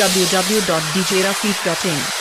www.djrafeed.in